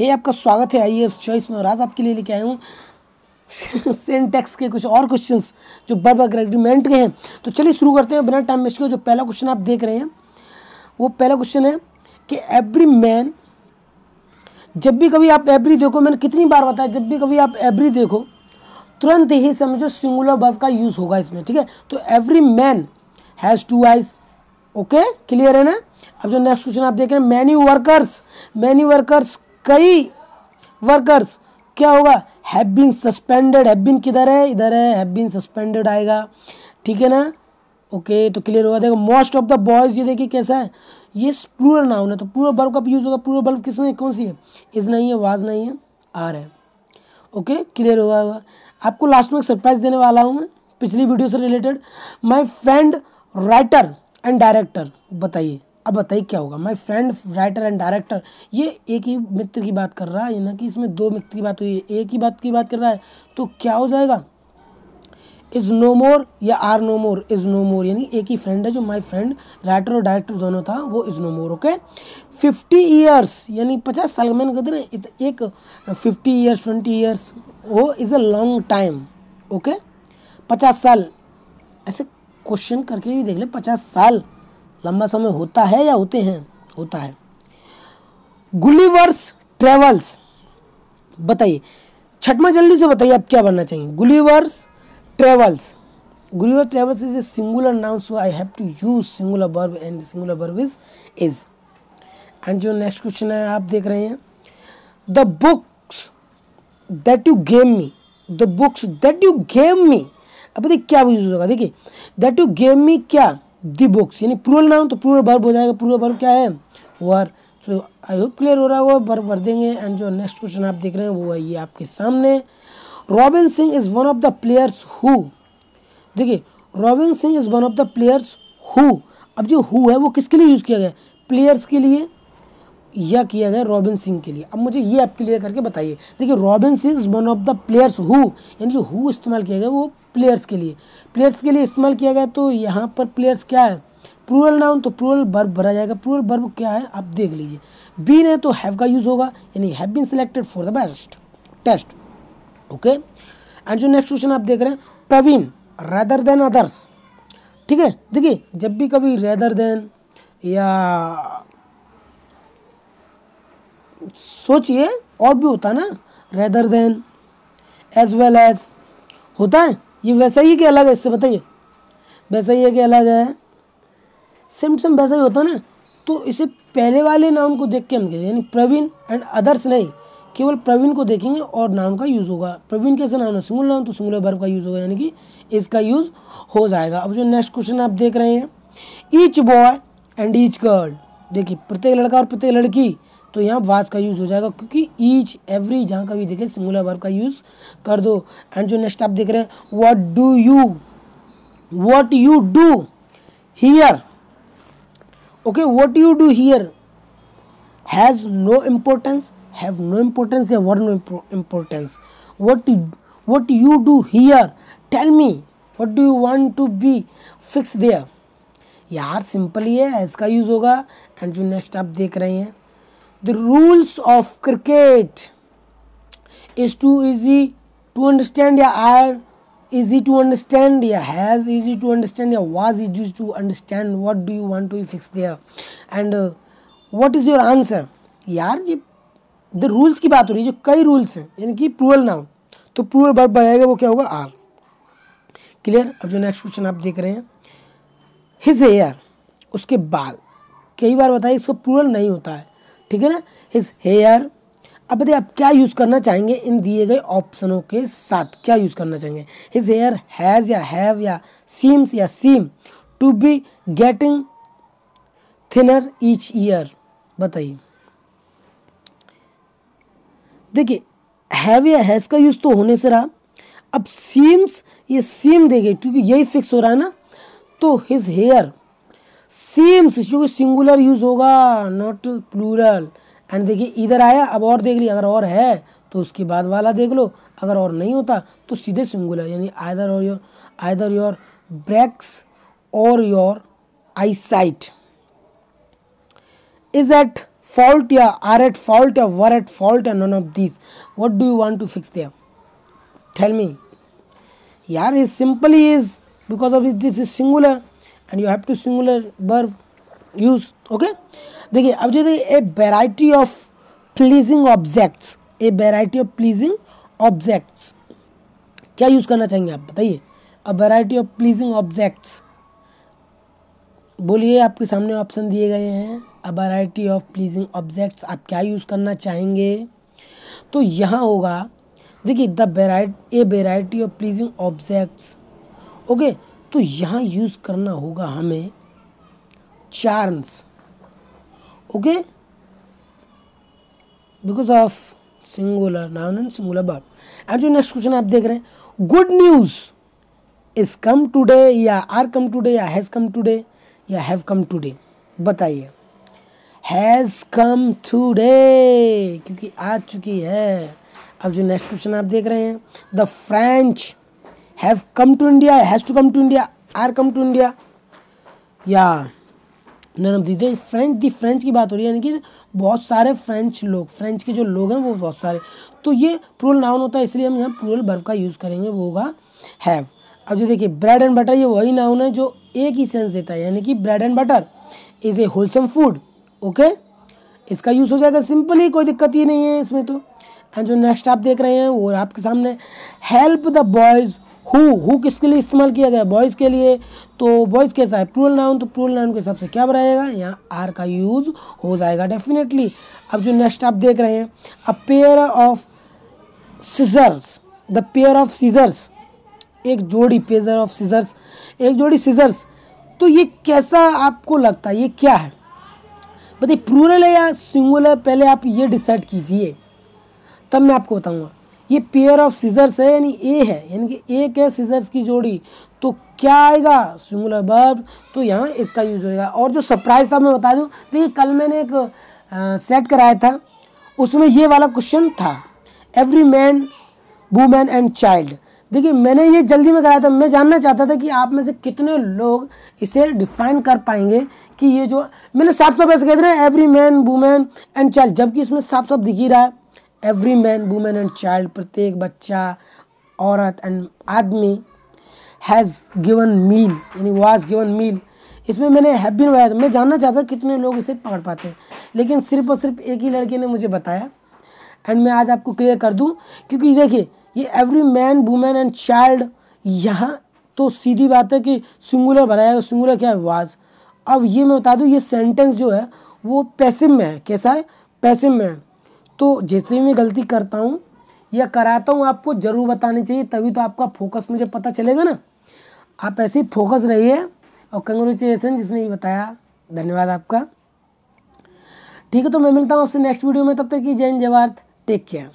हे, आपका स्वागत है। आइए चॉइस में और आज आपके लिए लेके आया हूँ। सिंटेक्स के कुछ और क्वेश्चंस जो वर्ब एग्रीमेंट के हैं। तो चलिए शुरू करते हैं। बिना टाइम वेस्ट के जो पहला क्वेश्चन आप देख रहे हैं, वो पहला क्वेश्चन है कि एवरी मैन जब भी कभी आप एवरी देखो, मैंने कितनी बार बताया, जब भी कभी आप एवरी देखो, तुरंत ही समझो सिंगुलर वर्ब का यूज़ होगा इसमें, ठीक है? तो every man has two eyes okay clear है ना? अब जो नेक्स्ट क्वेश्चन आप देख रहे हैं मैनी वर्कर्स मैनी वर्कर्स कई वर्कर्स क्या होगा? Have been suspended have been किधर है? इधर है हैव बीन सस्पेंडेड आएगा। ठीक है ना? ओके तो क्लियर होगा देखो मोस्ट ऑफ़ द बॉयज़ ये देखिए कैसा है। ये प्लूरल नाउन है तो पूरा बल्ब का यूज़ होगा, पूरा बल्ब किसमें? कौन सी है? इज़ नहीं है वाज नहीं है आर है। ओके क्लियर हुआ होगा। आपको लास्ट में एक सरप्राइज़ देने वाला हूँ मैं, पिछली वीडियो से related my friend writer and director बताइए। अब बताइए क्या होगा? My friend writer and director ये एक ही मित्र की बात कर रहा है ना कि इसमें दो मित्र की बात हुई है, एक ही बात की बात कर रहा है तो क्या हो जाएगा? इज़ नो मोर या are no more is no more यानी एक ही फ्रेंड है जो माई फ्रेंड राइटर और डायरेक्टर दोनों था, वो is no more okay fifty years यानी पचास साल का मैंने कहते ना एक फिफ्टी ईयर्स ट्वेंटी ईयर्स वो is a long time okay पचास साल, ऐसे क्वेश्चन करके भी देख ले, पचास साल। लंबा समय होता है या होते हैं? होता है। Gulliver's Travels. बताइए। छठवा जल्दी से बताइए, आप क्या बनना चाहिए Gulliver's Travels. Gulliver Travels is a singular noun so I have to use singular verb and singular verb is is and जो नेक्स्ट क्वेश्चन है, आप देख रहे हैं। The books that you gave me the books that you gave me अब देखिए क्या use होगा। देखिए। दैट यू गेम मी क्या? दी बुक्स यानी प्रूरल नाउन तो प्रूरल वर्ब हो जाएगा प्रूरल वर्ब क्या है? वर सो आई होप क्लियर हो रहा होगा वर्ब भर देंगे। एंड जो नेक्स्ट क्वेश्चन आप देख रहे हैं, वो है ये आपके सामने। Robin Singh is one of the players who देखिए Robin Singh is one of the players who अब जो हु है, वो किसके लिए यूज़ किया गया? प्लेयर्स के लिए या किया गया रॉबिन सिंह के लिए। अब मुझे ये आप क्लियर करके बताइए। देखिए, Robin Singh is one of the players who यानी जो हु इस्तेमाल किया गया वो प्लेयर्स के लिए। प्लेयर्स के लिए इस्तेमाल किया गया तो यहाँ पर प्लेयर्स क्या है? प्रूरल नाउन तो प्रूरल बर्ब भरा जाएगा। प्रूरल बर्ब क्या है? आप देख लीजिए। बीन है तो हैव का यूज़ होगा, यानी have been selected for the best test okay and जो नेक्स्ट क्वेश्चन आप देख रहे हैं प्रवीण रेदर देन अदर्स ठीक है? देखिए, जब भी कभी रेदर देन या सोचिए, और भी होता है ना rather than as well as होता है? ये वैसा ही कि अलग है, इससे बताइए। वैसा ही है कि अलग है? सेम सेम वैसा ही होता है ना। तो इसे पहले वाले नाउन को देख के हम कहते यानी प्रवीण एंड अदर्स नहीं, केवल प्रवीण को देखेंगे और नाउन का यूज़ होगा। प्रवीण कैसे नाउन है? सिंगुलर नाउन तो सिंगुलर वर्ब का यूज़ होगा, यानी कि इसका यूज़ हो जाएगा। अब जो नेक्स्ट क्वेश्चन आप देख रहे हैं each boy and each girl देखिए, प्रत्येक लड़का और प्रत्येक लड़की तो यहाँ वाज का यूज़ हो जाएगा क्योंकि ईच एवरी जहाँ का भी देखे सिंगुलर वर्ब का यूज़ कर दो। एंड जो नेक्स्ट आप देख रहे हैं what do you what you do here okay what you do here has no importance have no importance या were no importance what what you do here tell me what do you want to be fix there यार simple ही है, इसका use होगा। And जो next आप देख रहे हैं the rules of cricket is too easy to understand या are easy to understand या has easy to understand या was easy to understand what do you want to fix there and uh, what is your answer यार ये the rules की बात हो रही है जो कई रूल्स हैं यानी कि प्रूवल नाउन तो प्रूवल वर्ब आएगा वो क्या होगा आर क्लियर अब जो नेक्स्ट क्वेश्चन आप देख रहे हैं हिज हेयर उसके बाल कई बार बताइए इसका प्रूवल नहीं होता है ठीक है ना? हिज हेयर अब बताइए, आप क्या यूज़ करना चाहेंगे इन दिए गए ऑप्शनों के साथ? क्या यूज़ करना चाहेंगे? हिज हेयर हैज़ या हैव या सीम्स या seem to be getting thinner each year बताइए। देखिए हैव या हैज़ का यूज़ तो होने से रहा। अब सीम्स ये सीम देंगे क्योंकि यही फिक्स हो रहा है ना? तो हिज हेयर सीम्स क्योंकि सिंगुलर यूज़ होगा नॉट प्लूरल एंड देखिए, इधर आया, अब और देख लिया, अगर और है तो उसके बाद वाला देख लो। अगर और नहीं होता तो सीधे सिंगुलर यानी आइदर और योर आइदर योर ब्रेक्स और your eyesight is at fault या are at फॉल्ट या were at fault या none of these. What do you want to fix there? Tell me. यार is simply is because of this is singular. And you have to singular verb use, okay? देखिए, अब जो देखिए a variety of pleasing objects a variety of pleasing objects क्या use करना चाहेंगे आप, बताइए? A variety of pleasing objects बोलिए, आपके सामने ऑप्शन दिए गए हैं। A variety of pleasing objects आप क्या यूज़ करना चाहेंगे? तो यहाँ होगा, देखिए the variety a variety of pleasing objects okay तो यहाँ यूज़ करना होगा हमें charms okay because of singular noun and singular verb and जो नेक्स्ट क्वेश्चन आप देख रहे हैं good news is come today या आर कम टूडे या हैज़ कम टूडे या हैव कम टूडे बताइए। हैज़ कम टूडे क्योंकि आ चुकी है। अब जो नेक्स्ट क्वेश्चन आप देख रहे हैं the French have come to India has to come to India are come to India या none of the French the French की बात हो रही है, यानी कि बहुत सारे फ्रेंच लोग फ्रेंच के जो लोग हैं, वो बहुत सारे। तो ये प्रूल नाउन होता है, इसलिए हम यहाँ प्रूल वर्ब का यूज़ करेंगे, वो होगा हैव अब जो देखिए ब्रेड एंड बटर ये वही नाउन है जो एक ही सेंस देता है, यानी कि bread and butter is a wholesome food okay इसका यूज़ हो जाएगा सिंपली कोई दिक्कत ही नहीं है इसमें तो। एंड जो नेक्स्ट आप देख रहे हैं, वो आपके सामने help the boys who who किसके लिए इस्तेमाल किया गया? बॉयज़ के लिए। तो बॉयज़ कैसा है? प्रूल नाउन तो प्रूल नाउन के हिसाब से क्या बनाएगा? यहाँ आर का यूज़ हो जाएगा डेफिनेटली अब जो नेक्स्ट आप देख रहे हैं a pair of scissors the pair of scissors एक जोड़ी पेजर ऑफ़ सीजर्स एक जोड़ी सीजर्स तो ये कैसा आपको लगता है? ये क्या है? बताइए प्लूरल है या सिंगुलर पहले आप ये डिसाइड कीजिए। तब मैं आपको बताऊँगा। ये पेयर ऑफ़ सीजर्स है यानी ए है। यानी कि एक है सीजर्स की जोड़ी। तो क्या आएगा? सिंगुलर बर्ब तो यहाँ इसका यूज़ होगा और जो सरप्राइज़ था मैं बता दूँ। देखिए कल मैंने एक आ, सेट कराया था। उसमें ये वाला क्वेश्चन था। Every man women and child देखिए मैंने ये जल्दी में कराया था। मैं जानना चाहता था कि आप में से कितने लोग इसे डिफाइन कर पाएँगे कि ये जो मैंने साफ़ साफ़ ऐसे कह दिया every man women and child जबकि इसमें साफ़ साफ़ दिख ही रहा है। Every man women and child प्रत्येक बच्चा, औरत एंड आदमी हैज़ गिवन मील यानी वाज गिवन मील इसमें मैंने भी लगाया था। मैं जानना चाहता कितने लोग इसे पकड़ पाते हैं। लेकिन सिर्फ़ और सिर्फ़ एक ही लड़के ने मुझे बताया। एंड मैं आज आपको क्लियर कर दूँ, क्योंकि देखिए, ये every man women and child यहाँ तो सीधी बात है कि सिंगुलर बनाएगा सिंगुलर क्या है? वाज अब ये मैं बता दूँ, ये सेंटेंस जो है, वो पैसिव में है। कैसा है? पैसिव में है। तो जैसे ही मैं गलती करता हूँ या कराता हूँ, आपको ज़रूर बतानी चाहिए, तभी तो आपका फोकस मुझे पता चलेगा ना। आप ऐसे ही फोकस रहिए और कंग्रेचुलेसन जिसने भी बताया, धन्यवाद आपका। ठीक है तो मैं मिलता हूँ आपसे नेक्स्ट वीडियो में, तब तक की जय हिंद टेक केयर